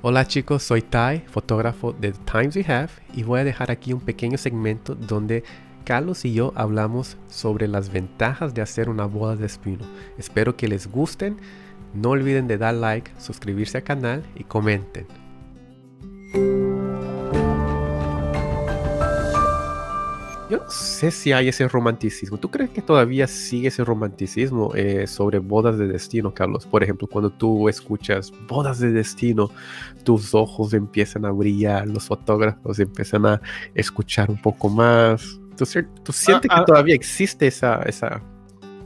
Hola chicos, soy Ty, fotógrafo de The Times We Have y voy a dejar aquí un pequeño segmento donde Carlos y yo hablamos sobre las ventajas de hacer una boda de destino. Espero que les gusten, no olviden de dar like, suscribirse al canal y comenten. Yo no sé si hay ese romanticismo. ¿Tú crees que todavía sigue ese romanticismo eh, sobre bodas de destino, Carlos? Por ejemplo, cuando tú escuchas bodas de destino, tus ojos empiezan a brillar, los fotógrafos empiezan a escuchar un poco más. ¿Tú, sientes ah, que ah, todavía existe esa... esa...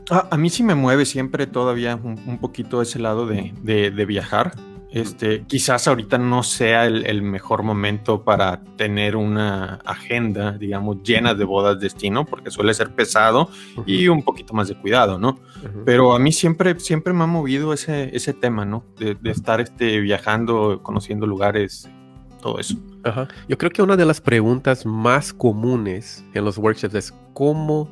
a mí sí me mueve siempre todavía un, poquito ese lado de, de viajar. Este, quizás ahorita no sea el, mejor momento para tener una agenda, digamos, llena de bodas destino, porque suele ser pesado y un poquito más de cuidado, ¿no? Pero a mí siempre, siempre me ha movido ese, ese tema, ¿no? De, estar este, viajando, conociendo lugares, todo eso. Yo creo que una de las preguntas más comunes en los workshops es cómo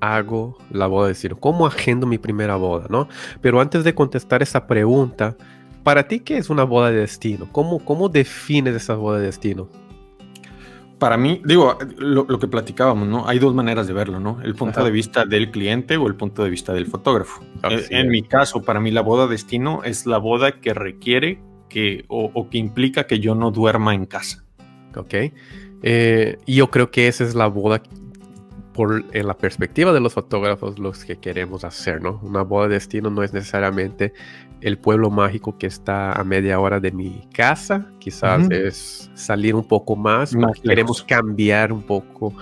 hago la boda de destino, cómo agendo mi primera boda, ¿no? Pero antes de contestar esa pregunta, para ti, ¿qué es una boda de destino? ¿Cómo, cómo defines esa boda de destino? Para mí, digo, lo, que platicábamos, ¿no? Hay dos maneras de verlo, ¿no? El punto de vista del cliente o el punto de vista del fotógrafo. Eh, en, mi caso, para mí la boda de destino es la boda que requiere que o, que implica que yo no duerma en casa. Ok. Eh, yo creo que esa es la boda por en la perspectiva de los fotógrafos los que queremos hacer, ¿no? Una boda de destino no es necesariamente el pueblo mágico que está a media hora de mi casa, quizás es salir un poco más, queremos cambiar un poco,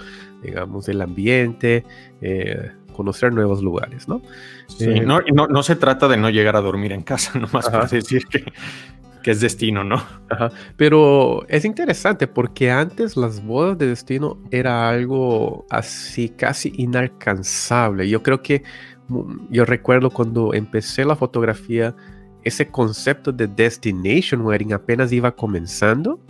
digamos, el ambiente, eh, conocer nuevos lugares, ¿no? Sí, eh, no, no, se trata de no llegar a dormir en casa, nomás para decir que, que es destino, ¿no? Ajá. Pero es interesante porque antes las bodas de destino era algo así casi inalcanzable. Yo creo que yo recuerdo cuando empecé la fotografía, ese concepto de destination wedding apenas iba comenzando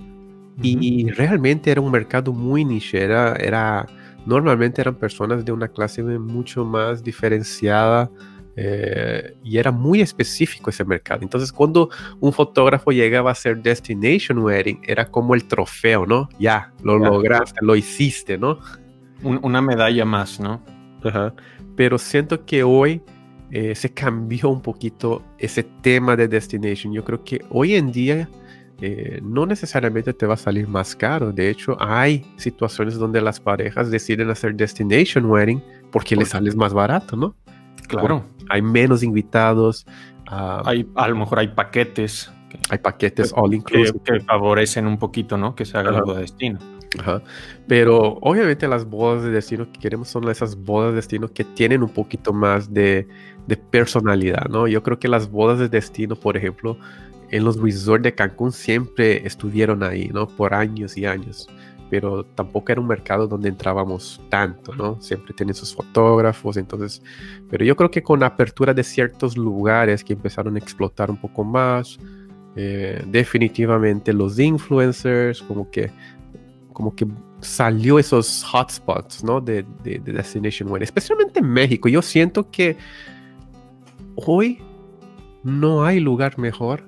y realmente era un mercado muy niche, era, normalmente eran personas de una clase mucho más diferenciada eh, y era muy específico ese mercado. Entonces cuando un fotógrafo llegaba a hacer destination wedding, era como el trofeo, ¿no? Ya, lo lograste, lo hiciste, ¿no? una medalla más, ¿no? Ajá pero siento que hoy eh, se cambió un poquito ese tema de destination. Yo creo que hoy en día eh, no necesariamente te va a salir más caro. De hecho, hay situaciones donde las parejas deciden hacer destination wedding porque les sale más barato, ¿no? Claro. hay menos invitados. Ah, hay, a lo mejor hay paquetes. hay paquetes all inclusive. Que, favorecen un poquito, ¿no? Que se haga algo de destino. Pero obviamente las bodas de destino que queremos son esas bodas de destino que tienen un poquito más de, personalidad, ¿no? Yo creo que las bodas de destino, por ejemplo, en los resorts de Cancún siempre estuvieron ahí, ¿no? Por años y años. Pero tampoco era un mercado donde entrábamos tanto, ¿no? Siempre tienen sus fotógrafos, entonces... Pero yo creo que con la apertura de ciertos lugares que empezaron a explotar un poco más, eh, definitivamente los influencers, como que como que salió esos hotspots, ¿no? De, de, Destination Wedding, especialmente en México. Yo siento que hoy no hay lugar mejor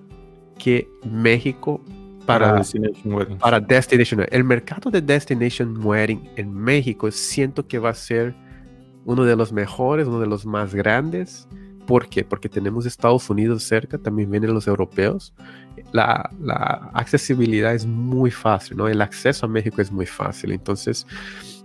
que México para, Destination Wedding. Para Destination El mercado de Destination Wedding en México siento que va a ser uno de los mejores, uno de los más grandes. ¿Por qué? Porque tenemos Estados Unidos cerca, también vienen los europeos. La, accesibilidad es muy fácil, ¿no? El acceso a México es muy fácil. Entonces,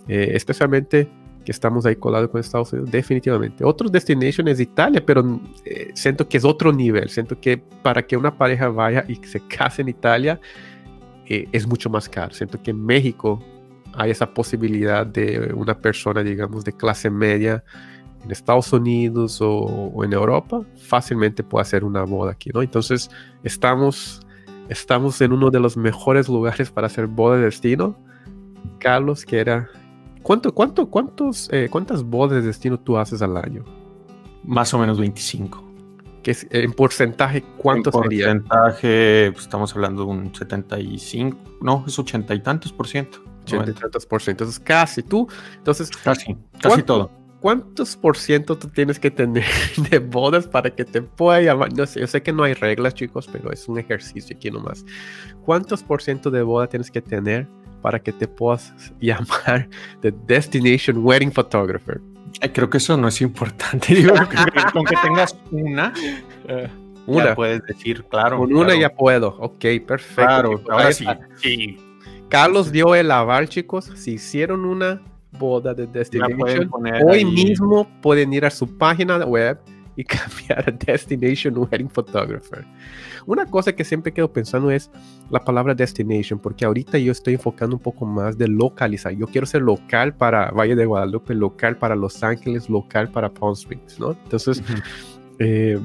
eh, especialmente que estamos ahí colados con Estados Unidos, definitivamente. Otro destination es Italia, pero eh, siento que es otro nivel. Siento que para que una pareja vaya y se case en Italia eh, es mucho más caro. Siento que en México hay esa posibilidad de una persona, digamos, de clase media en Estados Unidos o, en Europa, fácilmente puede hacer una boda aquí, ¿no? Entonces, estamos, estamos en uno de los mejores lugares para hacer boda de destino. Carlos, que era... ¿Cuánto, cuánto, cuántos, eh, ¿Cuántas bodas de destino tú haces al año? Más o menos 25. ¿Qué es, en porcentaje, ¿cuánto sería? En porcentaje, pues, estamos hablando de un 75, no, es 80 y tantos por ciento. 80 y tantos por ciento, entonces casi tú, entonces... Casi, casi todo ¿cuántos por ciento tú tienes que tener de bodas para que te pueda llamar? No sé, yo sé que no hay reglas, chicos, pero es un ejercicio aquí nomás. ¿Cuántos por ciento de boda tienes que tener para que te puedas llamar The Destination Wedding Photographer? Creo que eso no es importante. Digo, con que tengas una, uh, una. Ya puedes decir, claro. Con claro. una ya puedo. Ok, perfecto. Claro, ahora sí. sí. Carlos dio el aval, chicos. Si hicieron una boda de Destination, hoy mismo pueden ir a su página web y cambiar a Destination Wedding Photographer. Una cosa que siempre quedo pensando es la palabra destination, porque ahorita yo estoy enfocando un poco más de localizar. Yo quiero ser local para Valle de Guadalupe, local para Los Ángeles, local para Palm Springs, ¿no? Entonces, uh -huh. eh,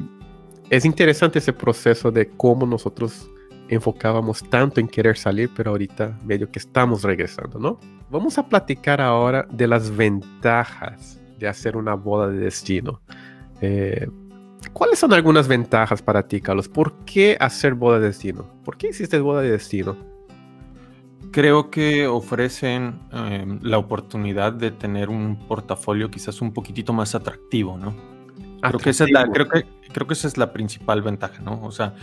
es interesante ese proceso de cómo nosotros enfocábamos tanto en querer salir, pero ahorita medio que estamos regresando, ¿no? Vamos a platicar ahora de las ventajas de hacer una boda de destino. Eh, ¿Cuáles son algunas ventajas para ti, Carlos? ¿Por qué hacer boda de destino? ¿Por qué hiciste boda de destino? Creo que ofrecen eh, la oportunidad de tener un portafolio quizás un poquitito más atractivo, ¿no? Creo que, esa es la, creo, que, creo que esa es la principal ventaja, ¿no? O sea,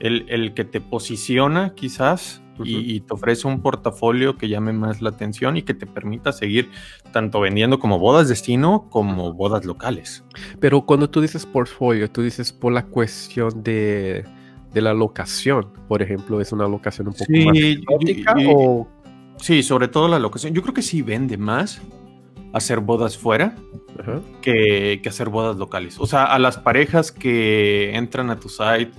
el, el que te posiciona quizás uh -huh. y, y, te ofrece un portafolio que llame más la atención y que te permita seguir tanto vendiendo como bodas destino como bodas locales. Pero cuando tú dices portfolio, tú dices por la cuestión de, de la locación, por ejemplo, es una locación un poco sí, más exótica o... Sí, sobre todo la locación. Yo creo que sí vende más hacer bodas fuera uh -huh. que, que, hacer bodas locales. O sea, a las parejas que entran a tu site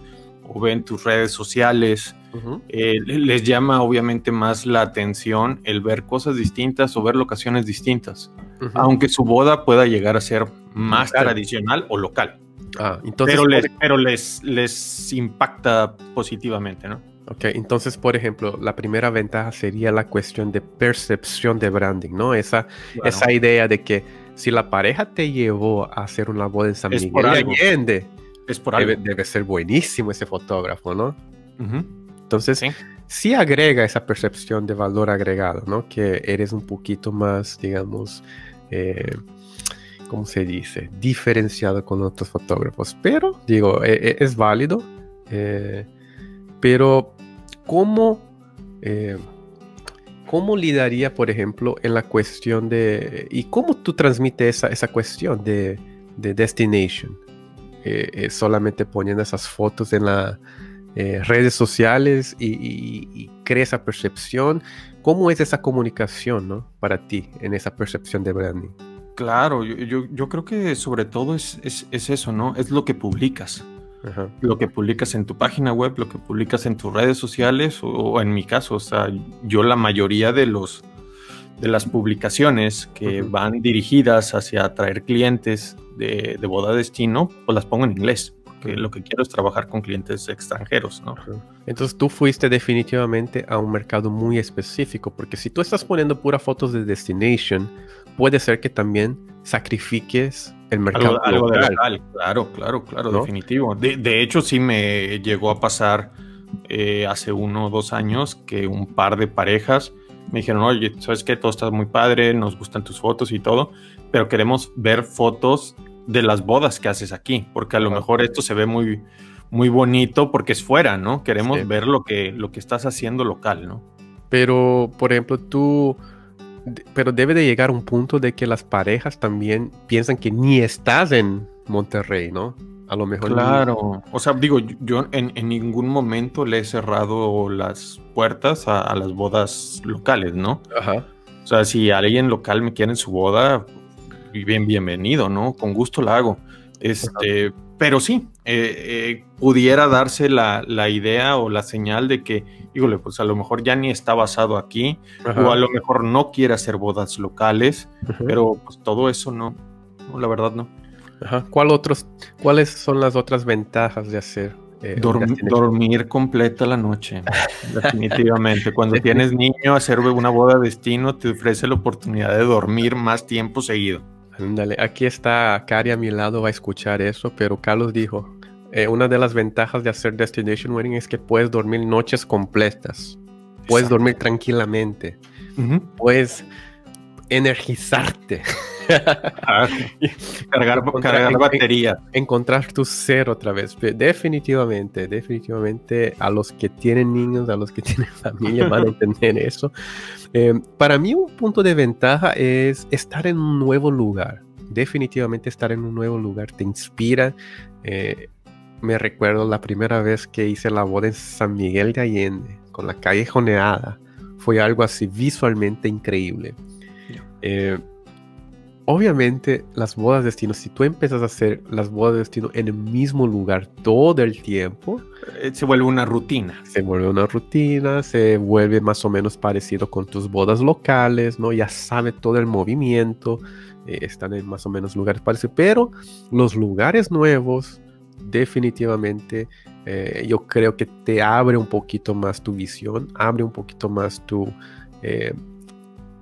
o ven tus redes sociales, uh -huh. eh, les llama obviamente más la atención el ver cosas distintas o ver locaciones distintas, uh -huh. aunque su boda pueda llegar a ser más claro. tradicional o local. Ah, entonces, pero les, pero les, les impacta positivamente, ¿no? Ok, entonces, por ejemplo, la primera ventaja sería la cuestión de percepción de branding, ¿no? Esa, esa idea de que si la pareja te llevó a hacer una boda en San es Miguel de Allende, es por debe, algo. debe, ser buenísimo ese fotógrafo, ¿no? Uh -huh. Entonces, sí. sí. agrega esa percepción de valor agregado, ¿no? Que eres un poquito más, digamos, eh, ¿cómo se dice? Diferenciado con otros fotógrafos. Pero, digo, es, es válido. Eh, pero ¿cómo, eh, ¿cómo lidaría, por ejemplo, en la cuestión de... ¿Y cómo tú transmites esa, esa cuestión de, de destination? Eh, eh, solamente poniendo esas fotos en las eh, redes sociales y, y, y, crea esa percepción. ¿Cómo es esa comunicación ¿no? para ti en esa percepción de branding? Claro, yo, yo, yo creo que sobre todo es, es, es eso, ¿no? Es lo que publicas. Ajá. lo que publicas en tu página web, lo que publicas en tus redes sociales o, o, en mi caso, o sea, yo la mayoría de los de las publicaciones que uh -huh. van dirigidas hacia atraer clientes de, de, boda destino, pues las pongo en inglés, porque uh -huh. lo que quiero es trabajar con clientes extranjeros, ¿no? Uh -huh. Entonces tú fuiste definitivamente a un mercado muy específico, porque si tú estás poniendo puras fotos de destination, puede ser que también sacrifiques el mercado algo, algo local. local. Claro, claro, claro, ¿no? definitivo. De, de, hecho, sí me llegó a pasar eh, hace uno o dos años que un par de parejas me dijeron, oye, ¿sabes qué? Todo está muy padre, nos gustan tus fotos y todo, pero queremos ver fotos de las bodas que haces aquí, porque a lo mejor esto se ve muy, muy bonito porque es fuera, ¿no? Queremos sí. ver lo que, lo que estás haciendo local, ¿no? Pero, por ejemplo, tú pero debe de llegar un punto de que las parejas también piensan que ni estás en Monterrey, ¿no? A lo mejor. Claro. Ni... O sea, digo, yo en, en, ningún momento le he cerrado las puertas a, a, las bodas locales, ¿no? Ajá. O sea, si alguien local me quiere en su boda, bien, bienvenido, ¿no? Con gusto la hago. Este, Ajá. pero sí, eh, eh, pudiera darse la, la, idea o la señal de que, híjole, pues a lo mejor ya ni está basado aquí, Ajá. o a lo mejor no quiere hacer bodas locales, Ajá. pero pues todo eso no, no, la verdad no. ¿Cuál otros, ¿Cuáles son las otras ventajas de hacer? Eh, Dorm dormir completa la noche, definitivamente. Cuando tienes niño, hacer una boda destino te ofrece la oportunidad de dormir más tiempo seguido. Dale, aquí está Cari a mi lado, va a escuchar eso, pero Carlos dijo, eh, una de las ventajas de hacer Destination Wedding es que puedes dormir noches completas, puedes Exacto. dormir tranquilamente, uh -huh. puedes energizarte. Ah, cargar, cargar batería. encontrar tu ser otra vez. Definitivamente, definitivamente a los que tienen niños, a los que tienen familia van a entender eso. Eh, para mí un punto de ventaja es estar en un nuevo lugar. Definitivamente estar en un nuevo lugar te inspira. Eh, me recuerdo la primera vez que hice la boda en San Miguel de Allende, con la calle Joneada. Fue algo así visualmente increíble. Eh, obviamente, las bodas de destino, si tú empiezas a hacer las bodas de destino en el mismo lugar todo el tiempo, eh, se vuelve una rutina. Se vuelve una rutina, se vuelve más o menos parecido con tus bodas locales, ¿no? Ya sabe todo el movimiento, eh, están en más o menos lugares parecidos, pero los lugares nuevos, definitivamente eh, yo creo que te abre un poquito más tu visión, abre un poquito más tu, eh,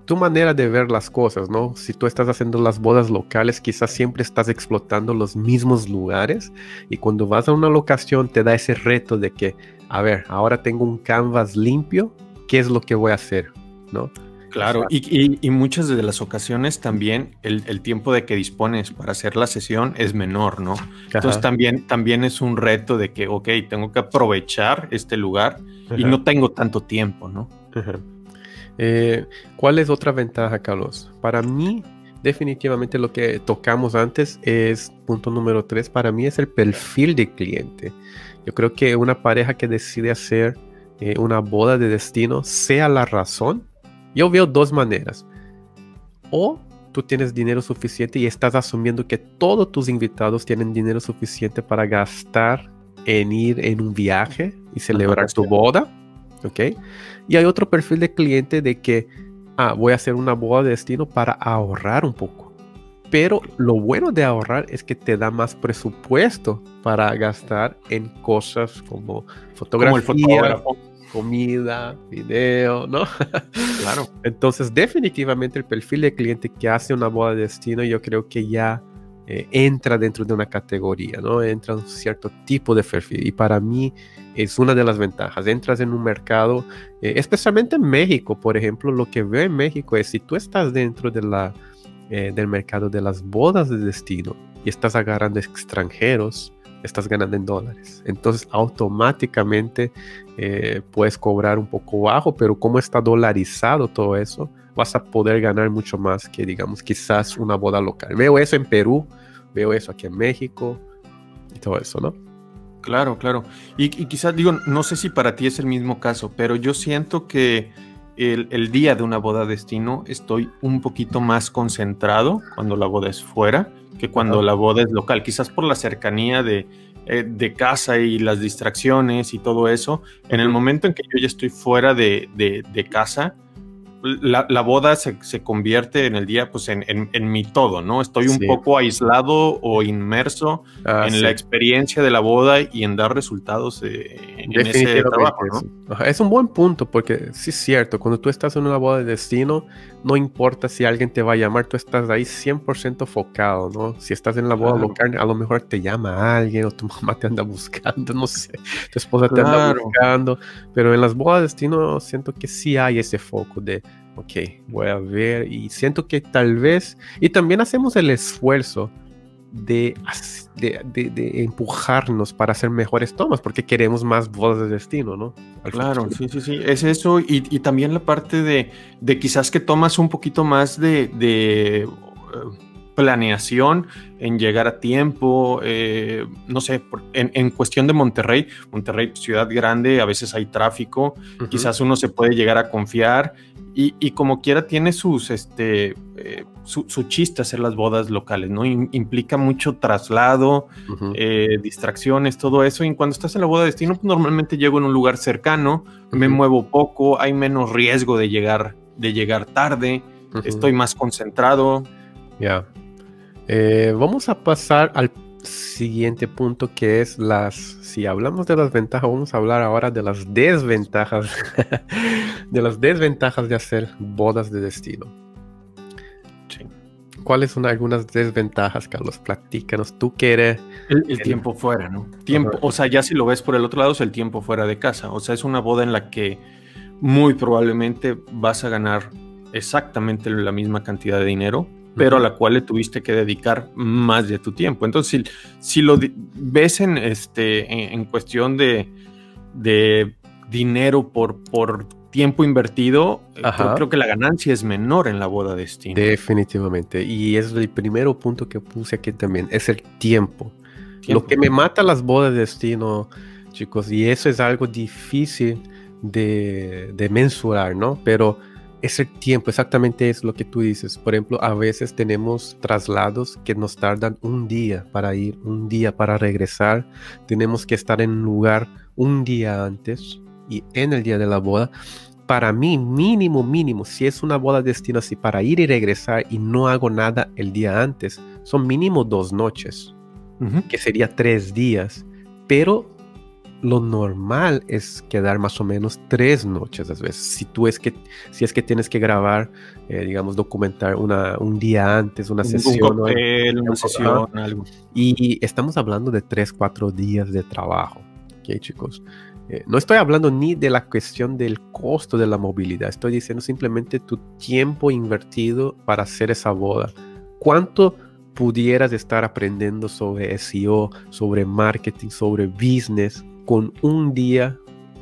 tu manera de ver las cosas, ¿no? Si tú estás haciendo las bodas locales, quizás siempre estás explotando los mismos lugares y cuando vas a una locación te da ese reto de que, a ver, ahora tengo un canvas limpio, ¿qué es lo que voy a hacer? ¿No? Claro, y, muchas de las ocasiones también el, tiempo de que dispones para hacer la sesión es menor, ¿no? Entonces también, también es un reto de que, ok, tengo que aprovechar este lugar y no tengo tanto tiempo, ¿no? Eh, ¿Cuál es otra ventaja, Carlos? Para mí, definitivamente lo que tocamos antes es, punto número tres, para mí es el perfil de cliente. Yo creo que una pareja que decide hacer eh, una boda de destino, sea la razón, yo veo dos maneras. O tú tienes dinero suficiente y estás asumiendo que todos tus invitados tienen dinero suficiente para gastar en ir en un viaje y celebrar tu boda. ¿Ok? Y hay otro perfil de cliente de que, ah, voy a hacer una boda de destino para ahorrar un poco. Pero lo bueno de ahorrar es que te da más presupuesto para gastar en cosas como fotografía, comida, video, ¿no? Claro. Entonces, definitivamente el perfil de cliente que hace una boda de destino, yo creo que ya eh, entra dentro de una categoría, ¿no? Entra un cierto tipo de perfil. Y para mí es una de las ventajas. Entras en un mercado, eh, especialmente en México, por ejemplo, lo que veo en México es si tú estás dentro de la, eh, del mercado de las bodas de destino y estás agarrando extranjeros, estás ganando en dólares. Entonces automáticamente puedes cobrar un poco bajo, pero como está dolarizado todo eso, vas a poder ganar mucho más que, digamos, quizás una boda local. Veo eso en Perú, veo eso aquí en México y todo eso, ¿no? Claro, claro. Y, quizás digo, no sé si para ti es el mismo caso, pero yo siento que el, día de una boda destino estoy un poquito más concentrado cuando la boda es fuera que cuando la boda es local. Quizás por la cercanía de, eh, de casa y las distracciones y todo eso. En el momento en que yo ya estoy fuera de, de, de casa, la, boda se, convierte en el día, pues en, en, mi todo, ¿no? Estoy un poco aislado o inmerso ah, en la experiencia de la boda y en dar resultados eh, en ese trabajo, ¿no? Es un buen punto porque sí es cierto, cuando tú estás en una boda de destino, no importa si alguien te va a llamar, tú estás ahí 100% focado, ¿no? Si estás en la boda local, a lo mejor te llama alguien o tu mamá te anda buscando, no sé, tu esposa te anda buscando, pero en las bodas de destino siento que sí hay ese foco de ok, voy a ver y siento que tal vez, y también hacemos el esfuerzo de, de, empujarnos para hacer mejores tomas, porque queremos más bodas de destino, ¿no? claro, sí, sí, sí, es eso, y, también la parte de, quizás que tomas un poquito más de, eh, planeación en llegar a tiempo, eh, no sé, en, cuestión de Monterrey, Monterrey, ciudad grande, a veces hay tráfico, quizás uno se puede llegar a confiar y, como quiera tiene sus, este, eh, su, chiste hacer las bodas locales, ¿no? implica mucho traslado, eh, distracciones, todo eso. Y cuando estás en la boda de destino, pues normalmente llego en un lugar cercano, me muevo poco, hay menos riesgo de llegar, de llegar tarde, estoy más concentrado. Ya. Eh, vamos a pasar al siguiente punto que es las, si hablamos de las ventajas, vamos a hablar ahora de las desventajas, de las desventajas de hacer bodas de destino. ¿Cuáles son algunas desventajas, Carlos? Platícanos, tú que eres... El, tiempo fuera, ¿no? Tiempo, o sea, ya si lo ves por el otro lado es el tiempo fuera de casa. O sea, es una boda en la que muy probablemente vas a ganar exactamente la misma cantidad de dinero pero a la cual le tuviste que dedicar más de tu tiempo. Entonces, si, lo ves en, este, en, cuestión de, de, dinero por, por tiempo invertido, eh, creo, que la ganancia es menor en la boda de destino. Definitivamente. Y es el primer punto que puse aquí también, es el tiempo. Lo que me mata las bodas de destino, chicos, y eso es algo difícil de, de mensurar, ¿no? Pero es el tiempo, exactamente es lo que tú dices. Por ejemplo, a veces tenemos traslados que nos tardan un día para ir, un día para regresar. Tenemos que estar en un lugar un día antes y en el día de la boda. Para mí, mínimo, mínimo, si es una boda de destino así, para ir y regresar y no hago nada el día antes, son mínimo dos noches, que sería tres días. Pero lo normal es quedar más o menos tres noches a veces. Si tú es que, si es que tienes que grabar, eh, digamos, documentar una, un día antes, una sesión. una sesión, algo. Y estamos hablando de tres, cuatro días de trabajo. ¿Ok, chicos? Eh, no estoy hablando ni de la cuestión del costo de la movilidad, estoy diciendo simplemente tu tiempo invertido para hacer esa boda. ¿Cuánto pudieras estar aprendiendo sobre SEO, sobre marketing, sobre business con un día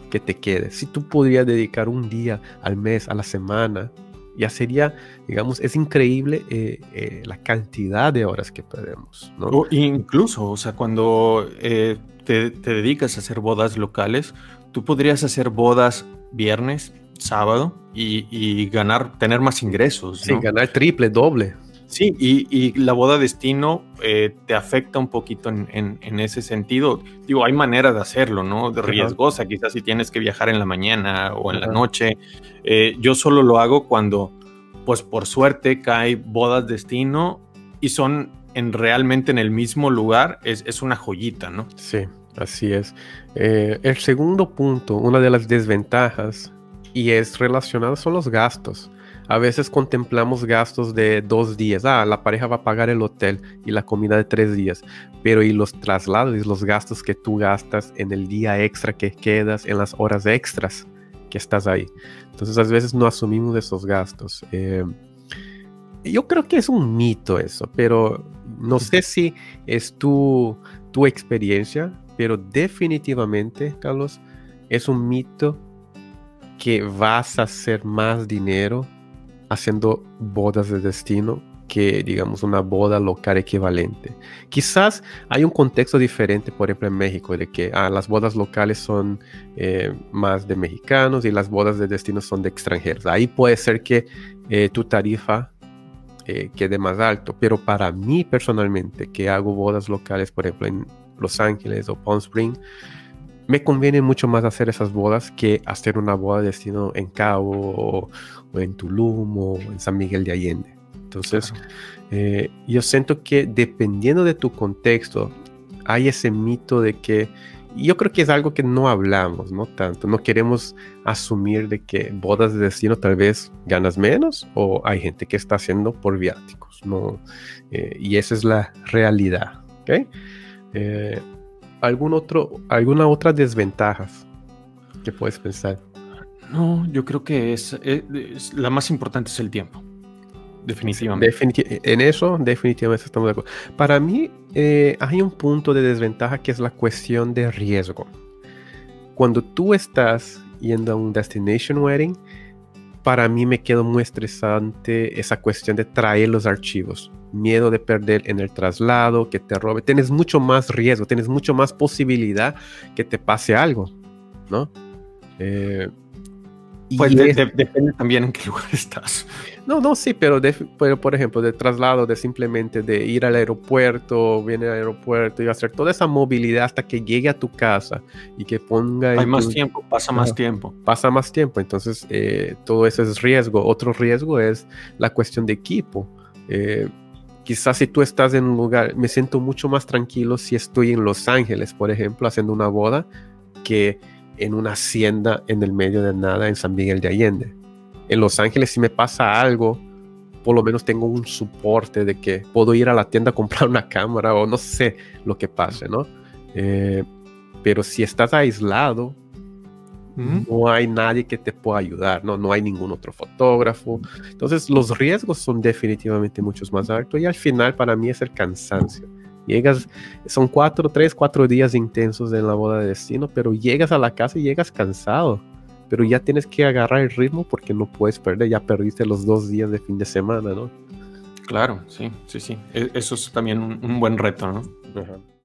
que te quede. Si tú podrías dedicar un día al mes, a la semana, ya sería, digamos, es increíble eh, eh, la cantidad de horas que podemos. ¿no? incluso, o sea, cuando eh, te, dedicas a hacer bodas locales, tú podrías hacer bodas viernes, sábado y, ganar, tener más ingresos. Sí, ganar triple, doble. Sí, y, la boda destino eh, te afecta un poquito en, ese sentido. Digo, hay manera de hacerlo, ¿no? De riesgosa, quizás si tienes que viajar en la mañana o en la noche. Eh, yo solo lo hago cuando, pues por suerte, cae bodas destino y son en, realmente en el mismo lugar. Es, una joyita, ¿no? Sí, así es. Eh, el segundo punto, una de las desventajas, y es relacionado, son los gastos. A veces contemplamos gastos de dos días. Ah, la pareja va a pagar el hotel y la comida de tres días. Pero y los traslados y los gastos que tú gastas en el día extra que quedas, en las horas extras que estás ahí. Entonces a veces no asumimos esos gastos. Eh, yo creo que es un mito eso, pero no sé si es tu, tu experiencia, pero definitivamente, Carlos, es un mito que vas a hacer más dinero haciendo bodas de destino que, digamos, una boda local equivalente. Quizás hay un contexto diferente, por ejemplo, en México, de que ah, las bodas locales son eh, más de mexicanos y las bodas de destino son de extranjeros. Ahí puede ser que eh, tu tarifa eh, quede más alto, pero para mí personalmente, que hago bodas locales, por ejemplo, en Los Ángeles o Palm Springs, me conviene mucho más hacer esas bodas que hacer una boda de destino en Cabo o, en Tulum o en San Miguel de Allende. Entonces, eh, yo siento que dependiendo de tu contexto, hay ese mito de que, yo creo que es algo que no hablamos, ¿no? Tanto, no queremos asumir de que bodas de destino tal vez ganas menos o hay gente que está haciendo por viáticos, ¿no? Eh, y esa es la realidad, ¿ok? Eh, algún otro, alguna otra desventajas que puedes pensar? No, yo creo que es, la más importante es el tiempo. Definitivamente. en eso definitivamente estamos de acuerdo. Para mí eh, hay un punto de desventaja que es la cuestión de riesgo. Cuando tú estás yendo a un destination wedding, para mí me quedó muy estresante esa cuestión de traer los archivos. Miedo de perder en el traslado, que te robe. Tienes mucho más riesgo, tienes mucho más posibilidad que te pase algo, ¿no? Eh, pues depende también en qué lugar estás. No, no, sí, pero, por ejemplo, de traslado, de simplemente de ir al aeropuerto, viene al aeropuerto y hacer toda esa movilidad hasta que llegue a tu casa y que ponga... Hay más tiempo, pasa más tiempo. Pasa más tiempo, entonces eh, todo eso es riesgo. Otro riesgo es la cuestión de equipo. Eh, quizás si tú estás en un lugar, me siento mucho más tranquilo si estoy en Los Ángeles, por ejemplo, haciendo una boda, que en una hacienda en el medio de nada en San Miguel de Allende. En Los Ángeles si me pasa algo, por lo menos tengo un soporte de que puedo ir a la tienda a comprar una cámara o no sé lo que pase, ¿no? Eh, pero si estás aislado, no hay nadie que te pueda ayudar, ¿no? no hay ningún otro fotógrafo. Entonces los riesgos son definitivamente muchos más altos y al final para mí es el cansancio. Llegas, son cuatro, tres, cuatro días intensos en la boda de destino, pero llegas a la casa y llegas cansado. Pero ya tienes que agarrar el ritmo porque no puedes perder, ya perdiste los dos días de fin de semana, ¿no? Claro, sí, sí, sí. E, eso es también un, buen reto, ¿no?